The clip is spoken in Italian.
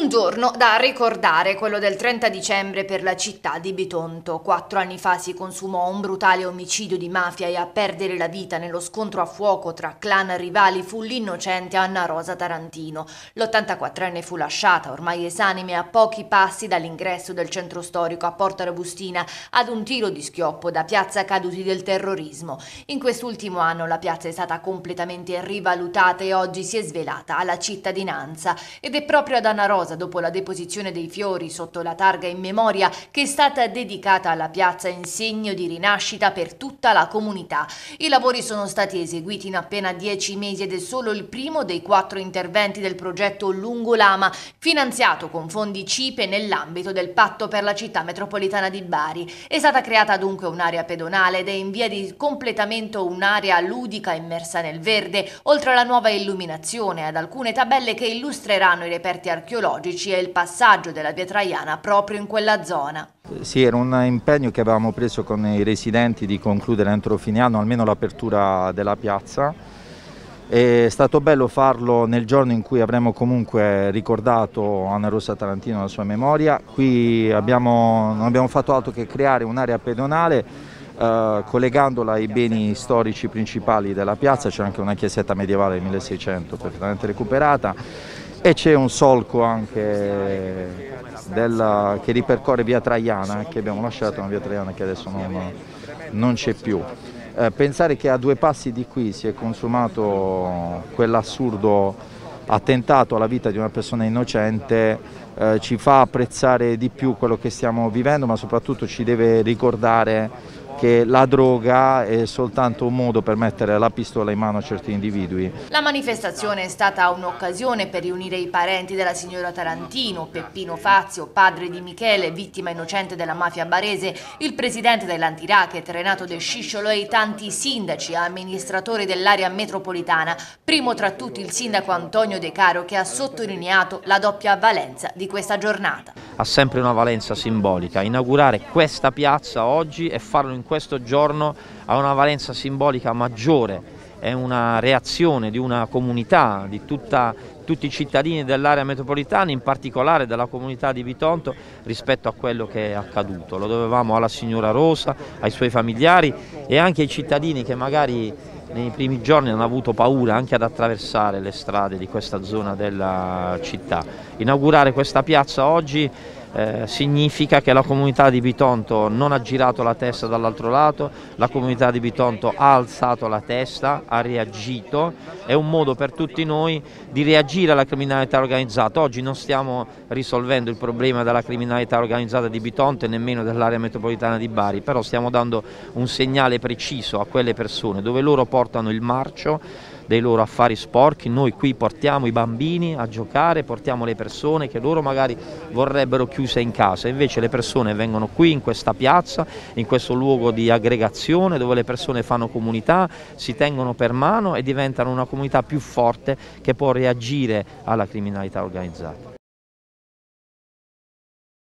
Un giorno da ricordare, quello del 30 dicembre per la città di Bitonto. Quattro anni fa si consumò un brutale omicidio di mafia e a perdere la vita nello scontro a fuoco tra clan rivali fu l'innocente Anna Rosa Tarantino. L'84enne fu lasciata, ormai esanime, a pochi passi dall'ingresso del centro storico a Porta Robustina ad un tiro di schioppo da piazza caduti del terrorismo. In quest'ultimo anno la piazza è stata completamente rivalutata e oggi si è svelata alla cittadinanza ed è proprio ad Anna Rosa Rosa dopo la deposizione dei fiori sotto la targa in memoria che è stata dedicata alla piazza in segno di rinascita per tutta la comunità. I lavori sono stati eseguiti in appena dieci mesi ed è solo il primo dei quattro interventi del progetto Lungolama finanziato con fondi CIPE nell'ambito del patto per la città metropolitana di Bari. È stata creata dunque un'area pedonale ed è in via di completamento un'area ludica immersa nel verde, oltre alla nuova illuminazione ad alcune tabelle che illustreranno i reperti archeologici archeologici e il passaggio della via Traiana proprio in quella zona. Sì, era un impegno che avevamo preso con i residenti di concludere entro fine anno almeno l'apertura della piazza. È stato bello farlo nel giorno in cui avremo comunque ricordato Anna Rosa Tarantino la sua memoria. Qui abbiamo, non abbiamo fatto altro che creare un'area pedonale eh, collegandola ai beni storici principali della piazza, c'è anche una chiesetta medievale del 1600 perfettamente recuperata e c'è un solco anche della, che ripercorre via Traiana che abbiamo lasciato, una via Traiana che adesso non, non c'è più. Eh, pensare che a due passi di qui si è consumato quell'assurdo attentato alla vita di una persona innocente eh, ci fa apprezzare di più quello che stiamo vivendo ma soprattutto ci deve ricordare che la droga è soltanto un modo per mettere la pistola in mano a certi individui. La manifestazione è stata un'occasione per riunire i parenti della signora Tarantino, Peppino Fazio, padre di Michele, vittima innocente della mafia barese, il presidente dell'Antiracket Renato De Scisciolo e i tanti sindaci e amministratori dell'area metropolitana, primo tra tutti il sindaco Antonio De Caro che ha sottolineato la doppia valenza di questa giornata. Ha sempre una valenza simbolica, inaugurare questa piazza oggi e farlo in questo giorno ha una valenza simbolica maggiore, è una reazione di una comunità, di tutta, tutti i cittadini dell'area metropolitana, in particolare della comunità di Bitonto, rispetto a quello che è accaduto. Lo dovevamo alla signora Rosa, ai suoi familiari e anche ai cittadini che magari nei primi giorni hanno avuto paura anche ad attraversare le strade di questa zona della città. Inaugurare questa piazza oggi eh, significa che la comunità di Bitonto non ha girato la testa dall'altro lato, la comunità di Bitonto ha alzato la testa, ha reagito, è un modo per tutti noi di reagire alla criminalità organizzata. Oggi non stiamo risolvendo il problema della criminalità organizzata di Bitonto e nemmeno dell'area metropolitana di Bari, però stiamo dando un segnale preciso a quelle persone dove loro portano il marcio dei loro affari sporchi, noi qui portiamo i bambini a giocare, portiamo le persone che loro magari vorrebbero chiuse in casa, invece le persone vengono qui in questa piazza, in questo luogo di aggregazione dove le persone fanno comunità, si tengono per mano e diventano una comunità più forte che può reagire alla criminalità organizzata.